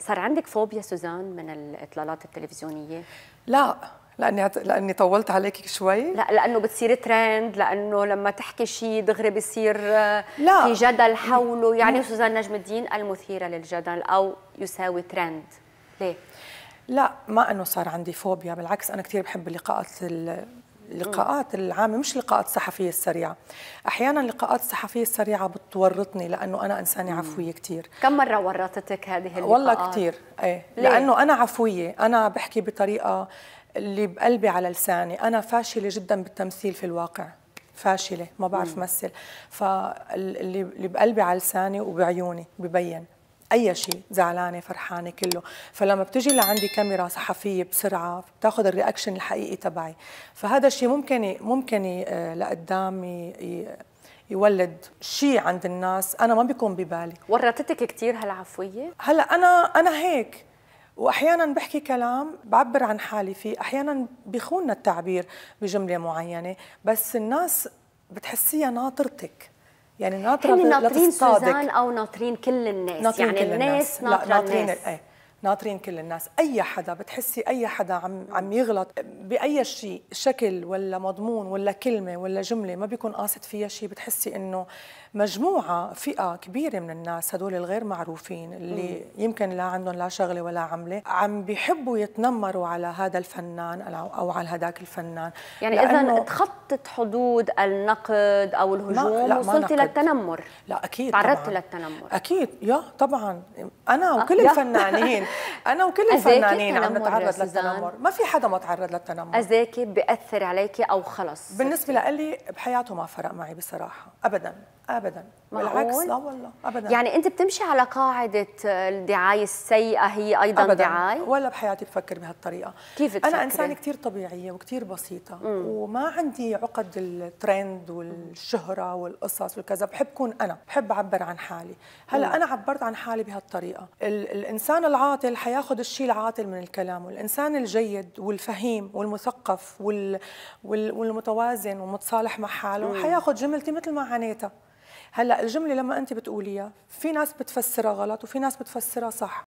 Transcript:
صار عندك فوبيا سوزان من الإطلالات التلفزيونية؟ لا لأني لأني طولت عليك شوي. لا لأنه بتصير ترند لأنه لما تحكي شيء دغري بصير لا. في جدل حوله. يعني سوزان نجم الدين المثيرة للجدل أو يساوي ترند ليه؟ لا ما إنه صار عندي فوبيا بالعكس أنا كثير بحب اللقاءات اللقاءات العامة مش لقاءات الصحفية السريعة. أحيانا اللقاءات الصحفية السريعة بتورطني لأنه أنا إنسانة عفوية كثير كم مرة ورطتك هذه اللقاءات؟ والله كثير إيه. ليه؟ لأنه أنا عفوية. أنا بحكي بطريقة اللي بقلبي على لساني. أنا فاشلة جدا بالتمثيل في الواقع. فاشلة ما بعرف مثل. فاللي اللي بقلبي على لساني وبعيوني ببين. أي شيء زعلانة فرحانة كله. فلما بتجي لعندي كاميرا صحفية بسرعة بتاخذ الرياكشن الحقيقي تبعي. فهذا الشيء ممكن ممكن لقدام يولد شيء عند الناس. أنا ما بيكون ببالي. ورطتك كثير هالعفوية؟ هلأ أنا أنا هيك. واحيانا بحكي كلام بعبر عن حالي فيه. أحيانا بيخوننا التعبير بجملة معينة. بس الناس بتحسيها ناطرتك. يعني ناطرة هن ناطرين سوزان أو ناطرين كل الناس. ناطرين يعني كل الناس. الناس. ناطرة ناطرين الناس. إيه. ناطرين كل الناس. أي حدا بتحسي أي حدا عم عم يغلط بأي شيء شكل ولا مضمون ولا كلمة ولا جملة ما بيكون قاصد فيها شيء بتحسي إنه مجموعة فئة كبيرة من الناس هدول الغير معروفين اللي م. يمكن لا عندهم لا شغلة ولا عملة عم بيحبوا يتنمروا على هذا الفنان أو على هذاك الفنان. يعني إذا تخطت حدود النقد أو الهجوم وصلتي للتنمر. لا أكيد تعرضت للتنمر. أكيد يا طبعا. أنا وكل الفنانين أنا وكل الفنانين عم نتعرض للتنمر. ما في حدا ما تعرض للتنمر. اذاكي بياثر عليكي أو خلص. بالنسبة لي بحياته ما فرق معي بصراحة. ابدا ابدا. بالعكس لا والله ابدا. يعني أنت بتمشي على قاعدة الدعاية السيئة هي أيضا أبداً. دعاية؟ ولا بحياتي بفكر بهالطريقة. كيف تفكري؟ أنا إنسانة كثير طبيعية وكثير بسيطة. مم. وما عندي عقد الترند والشهرة والقصص وكذا بحب كون أنا بحب أعبر عن حالي. هلأ أنا عبرت عن حالي بهالطريقة. ال الإنسان العاطل حياخذ الشيء العاطل من الكلام والإنسان الجيد والفهيم والمثقف وال وال والمتوازن ومتصالح مع حاله حياخذ جملتي مثل ما عانيتها. هلأ الجملة لما انت بتقوليها في ناس بتفسرها غلط وفي ناس بتفسرها صح.